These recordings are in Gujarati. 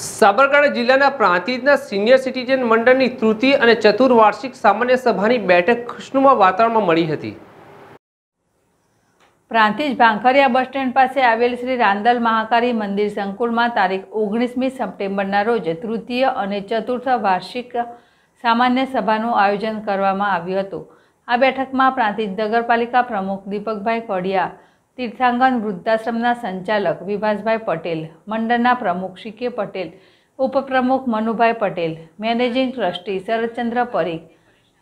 સાબરકાંઠા જિલ્લાના પ્રાંતિજના સિનિયર સિટીઝન મંડળની તૃતીય અને ચતુર્વાર્ષિક સામાન્ય સભાની બેઠક ખુશનુમા વાતાવરણમાં મળી હતી. પ્રાંતિજ ભાંખરિયા બસ સ્ટેન્ડ પાસે આવેલ શ્રી રાંદલ મહાકાળી મંદિર સંકુલમાં તારીખ ઓગણીસમી સપ્ટેમ્બરના રોજ તૃતીય અને ચતુર્થ વાર્ષિક સામાન્ય સભાનું આયોજન કરવામાં આવ્યું હતું. આ બેઠકમાં પ્રાંતિજ નગરપાલિકા પ્રમુખ દીપકભાઈ કડિયા તીર્થાંગન વૃદ્ધાશ્રમના સંચાલક વિભાસભાઈ પટેલ, મંડળના પ્રમુખ શીકે પટેલ, ઉપપ્રમુખ મનુભાઈ પટેલ, મેનેજિંગ ટ્રસ્ટી શરદચંદ્ર પરીખ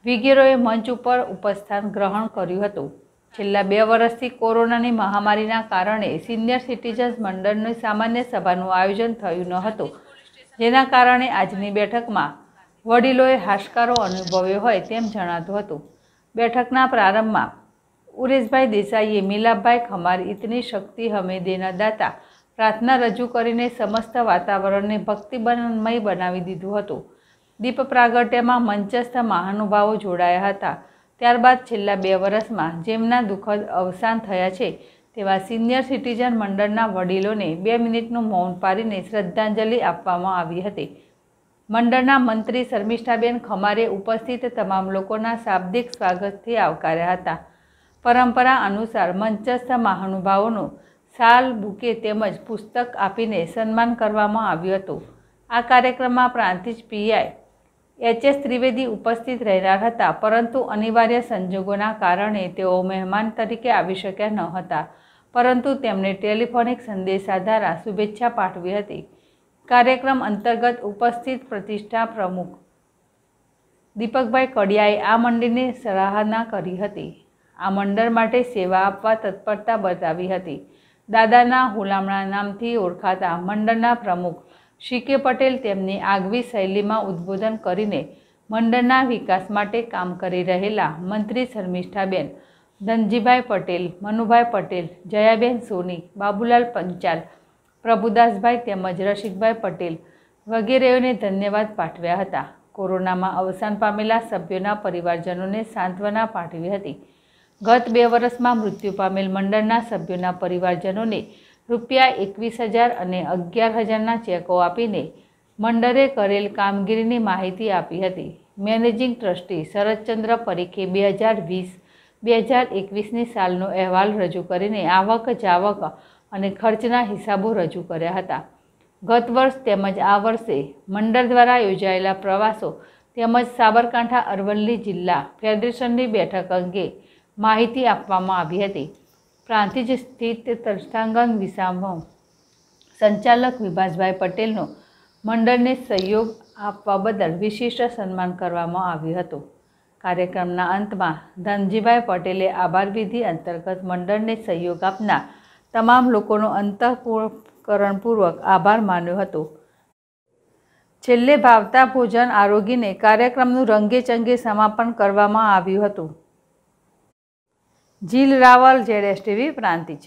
વિગેરોએ મંચ ઉપર ઉપસ્થાન ગ્રહણ કર્યું હતું. છેલ્લા બે વર્ષથી કોરોનાની મહામારીના કારણે સિનિયર સિટીઝન્સ મંડળની સામાન્ય સભાનું આયોજન થયું ન હતું. જેના કારણે આજની બેઠકમાં વડીલોએ હાશકારો અનુભવ્યો હોય તેમ જણાતું હતું. બેઠકના પ્રારંભમાં ઉરેશભાઈ દેસાઈએ, મિલાપભાઈ ખમાર ઇતની શક્તિ હમે દેના દાતા. પ્રાર્થના રજૂ કરીને સમસ્ત વાતાવરણને ભક્તિબનમય બનાવી દીધું હતું. દીપ પ્રાગટ્યમાં મંચસ્થ મહાનુભાવો જોડાયા હતા. ત્યારબાદ છેલ્લા બે વર્ષમાં જેમના દુઃખદ અવસાન થયા છે, તેવા સિનિયર સિટીઝન મંડળના વડીલોને બે મિનિટનું મૌન પાડીને શ્રદ્ધાંજલિ આપવામાં આવી હતી. મંડળના મંત્રી શર્મિષ્ઠાબેન ખમારે ઉપસ્થિત તમામ લોકોના શાબ્દિક સ્વાગતથી આવકાર્યા હતા. પરંપરા અનુસાર મંચસ્થ મહાનુભાવોનું શાલ બુકે તેમજ પુસ્તક આપીને સન્માન કરવામાં આવ્યું હતું. આ કાર્યક્રમમાં Prantij PI H S Trivedi ઉપસ્થિત રહેનાર હતા, પરંતુ અનિવાર્ય સંજોગોના કારણે તેઓ મહેમાન તરીકે આવી શક્યા ન હતા, પરંતુ તેમણે ટેલિફોનિક સંદેશા દ્વારા શુભેચ્છા પાઠવી હતી. કાર્યક્રમ અંતર્ગત ઉપસ્થિત પ્રતિષ્ઠા પ્રમુખ દીપકભાઈ કડિયાએ આ મંડળની સરાહના કરી હતી. આ મંડળ માટે સેવા આપવા તત્પરતા બતાવી હતી. દાદાના હુલામણા નામથી ઓળખાતા મંડળના પ્રમુખ શીકે પટેલ તેમની આગવી શૈલીમાં ઉદ્બોધન કરીને મંડળના વિકાસ માટે કામ કરી રહેલા મંત્રી શર્મિષ્ઠાબેન, ધનજીભાઈ પટેલ, મનુભાઈ પટેલ, જયાબેન સોની, બાબુલાલ પંચાલ, પ્રભુદાસભાઈ તેમજ રસિકભાઈ પટેલ વગેરેઓને ધન્યવાદ પાઠવ્યા હતા. કોરોનામાં અવસાન પામેલા સભ્યોના પરિવારજનોને સાંત્વના પાઠવી હતી. ગત બે વર્ષમાં મૃત્યુ પામેલ મંડળના સભ્યોના પરિવારજનોને રૂપિયા એકવીસ હજાર અને અગિયાર હજારના ચેકો આપીને મંડળે કરેલ કામગીરીની માહિતી આપી હતી. મેનેજિંગ ટ્રસ્ટી શરદચંદ્ર પરીખે બે હજાર વીસ, બે હજાર એકવીસની સાલનો અહેવાલ રજૂ કરીને આવક, જાવક અને ખર્ચના હિસાબો રજૂ કર્યા હતા. ગત વર્ષ તેમજ આ વર્ષે મંડળ દ્વારા યોજાયેલા પ્રવાસો તેમજ સાબરકાંઠા અરવલ્લી જિલ્લા ફેડરેશનની બેઠક અંગે માહિતી આપવામાં આવી હતી. પ્રાંતિજ સ્થિત તરસાંગન વિસામો સંચાલક વિભાસભાઈ પટેલનો મંડળને સહયોગ આપવા બદલ વિશિષ્ટ સન્માન કરવામાં આવ્યું હતું. કાર્યક્રમના અંતમાં ધનજીભાઈ પટેલે આભાર વિધિ અંતર્ગત મંડળને સહયોગ આપનાર તમામ લોકોનો અંતઃકરણપૂર્વક આભાર માન્યો હતો. છેલ્લે ભાવતા ભોજન આરોગીને કાર્યક્રમનું રંગેચંગે સમાપન કરવામાં આવ્યું હતું. Jil Raval Z S TV Prantij